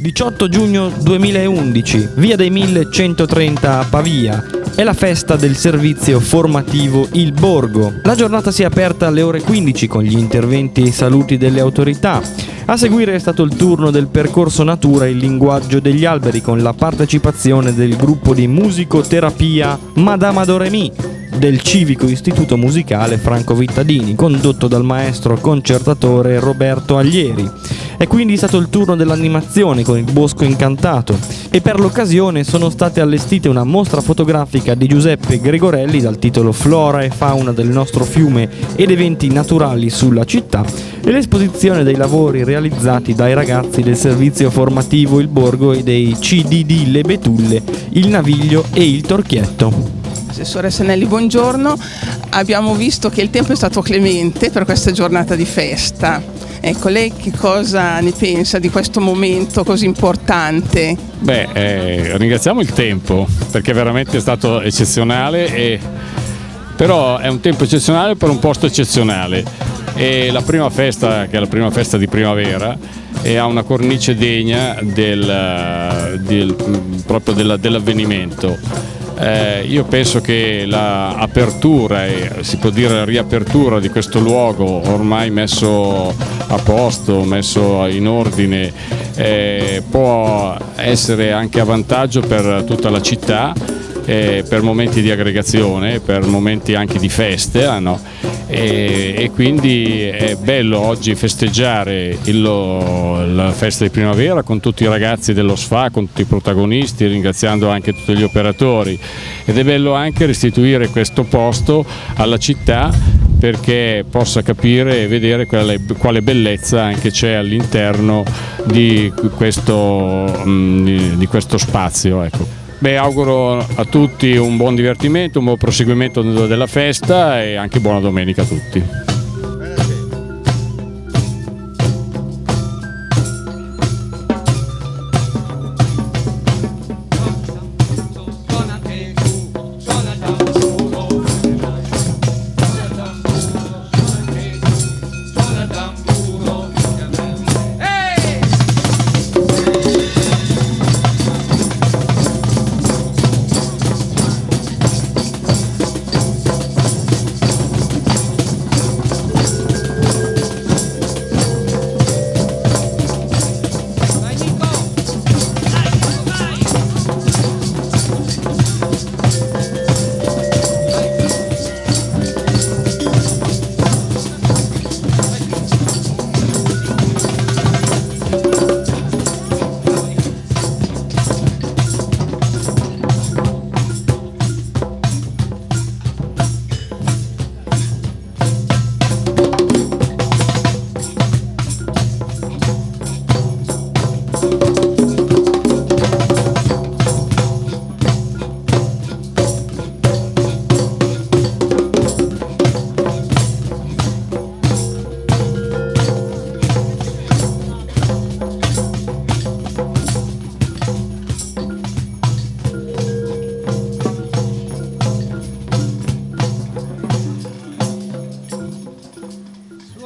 18 giugno 2011, via dei 1130 a Pavia. È la festa del servizio formativo Il Borgo. La giornata si è aperta alle ore 15 con gli interventi e saluti delle autorità. A seguire è stato il turno del percorso natura e il linguaggio degli alberi con la partecipazione del gruppo di musicoterapia Madama Doremi del Civico Istituto Musicale Franco Vittadini, condotto dal maestro concertatore Roberto Aglieri. È quindi stato il turno dell'animazione con il Bosco Incantato e per l'occasione sono state allestite una mostra fotografica di Giuseppe Gregorelli dal titolo Flora e fauna del nostro fiume ed eventi naturali sulla città e l'esposizione dei lavori realizzati dai ragazzi del servizio formativo Il Borgo e dei CDD Le Betulle, Il Naviglio e Il Torchietto. Assessore Sanelli, buongiorno. Abbiamo visto che il tempo è stato clemente per questa giornata di festa. Ecco, lei che cosa ne pensa di questo momento così importante? Beh, eh, ringraziamo il tempo perché veramente è stato eccezionale, e... però è un tempo eccezionale per un posto eccezionale. E la prima festa, che è la prima festa di primavera, e ha una cornice degna del, del, proprio dell'avvenimento eh, io penso che l'apertura e si può dire la riapertura di questo luogo ormai messo a posto, messo in ordine, eh, può essere anche a vantaggio per tutta la città eh, per momenti di aggregazione, per momenti anche di feste ah, no? e, e, quindi è bello oggi festeggiare il, la festa di primavera con tutti i ragazzi dello SFA, con tutti i protagonisti, ringraziando anche tutti gli operatori ed è bello anche restituire questo posto alla città perché possa capire e vedere quale, quale bellezza anche c'è all'interno di, mm, di questo, spazio. Ecco. Beh, auguro a tutti un buon divertimento, un buon proseguimento della festa e anche buona domenica a tutti.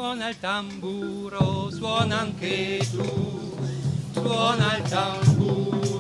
Suona il tamburo, suona anche tu, suona il tamburo.